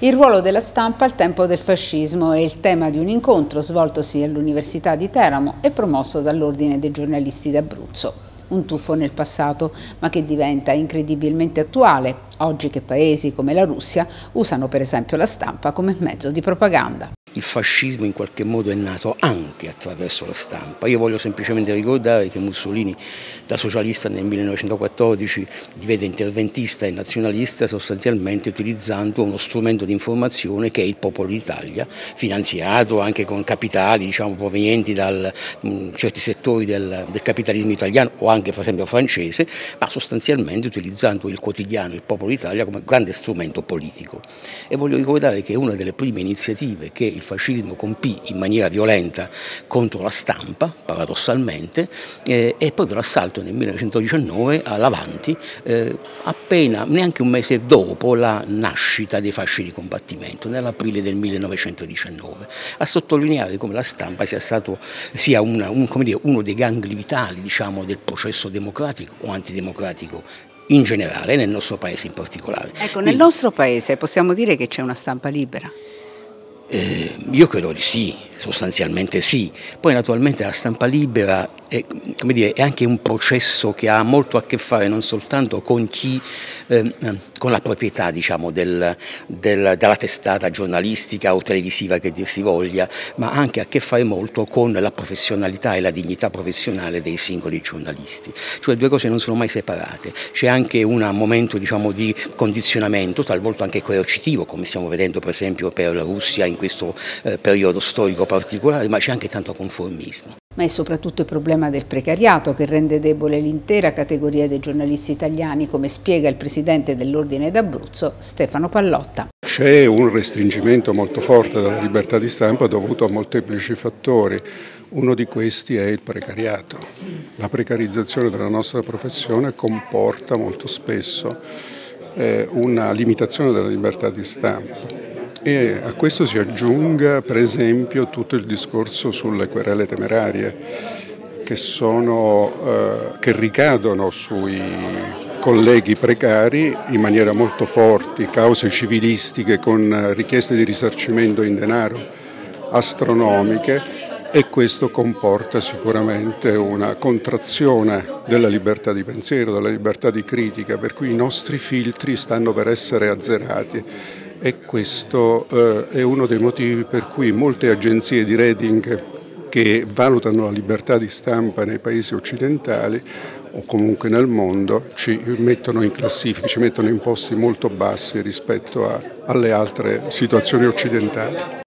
Il ruolo della stampa al tempo del fascismo è il tema di un incontro svoltosi all'Università di Teramo e promosso dall'Ordine dei giornalisti d'Abruzzo. Un tuffo nel passato, ma che diventa incredibilmente attuale, oggi che paesi come la Russia usano per esempio la stampa come mezzo di propaganda il fascismo in qualche modo è nato anche attraverso la stampa. Io voglio semplicemente ricordare che Mussolini da socialista nel 1914 diventa interventista e nazionalista sostanzialmente utilizzando uno strumento di informazione che è il Popolo d'Italia, finanziato anche con capitali diciamo, provenienti da certi settori del, del capitalismo italiano o anche per esempio francese, ma sostanzialmente utilizzando il quotidiano, il Popolo d'Italia come grande strumento politico. E voglio ricordare che una delle prime iniziative che il fascismo compì in maniera violenta contro la stampa, paradossalmente, eh, è proprio l'assalto nel 1919 all'Avanti, eh, appena neanche un mese dopo la nascita dei fasci di combattimento, nell'aprile del 1919, a sottolineare come la stampa sia, stato, sia una, un, dire, uno dei gangli vitali diciamo, del processo democratico o antidemocratico in generale, nel nostro paese in particolare. Ecco, nel nostro paese possiamo dire che c'è una stampa libera? Eh, io credo di sì, sostanzialmente sì. Poi naturalmente la stampa libera è, dire, è, anche un processo che ha molto a che fare non soltanto con chi, eh, con la proprietà diciamo, del, del, della testata giornalistica o televisiva che dir si voglia, ma anche a che fare molto con la professionalità e la dignità professionale dei singoli giornalisti. Cioè due cose non sono mai separate. C'è anche un momento diciamo, di condizionamento, talvolta anche coercitivo, come stiamo vedendo per esempio per la Russia in questo eh, periodo storico particolare, ma c'è anche tanto conformismo. Ma è soprattutto il problema del precariato che rende debole l'intera categoria dei giornalisti italiani, come spiega il presidente dell'Ordine d'Abruzzo, Stefano Pallotta. C'è un restringimento molto forte della libertà di stampa dovuto a molteplici fattori. Uno di questi è il precariato. La precarizzazione della nostra professione comporta molto spesso eh, una limitazione della libertà di stampa e a questo si aggiunga per esempio tutto il discorso sulle querele temerarie che, sono, eh, che ricadono sui colleghi precari in maniera molto forti, cause civilistiche con richieste di risarcimento in denaro astronomiche e questo comporta sicuramente una contrazione della libertà di pensiero, della libertà di critica, per cui i nostri filtri stanno per essere azzerati e questo eh, è uno dei motivi per cui molte agenzie di rating che valutano la libertà di stampa nei paesi occidentali o comunque nel mondo ci mettono in classifica, ci mettono in posti molto bassi rispetto a, alle altre situazioni occidentali.